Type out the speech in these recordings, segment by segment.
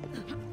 Bloody well, Dick! I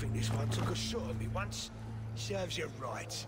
think this one took a shot at me once. Serves you right.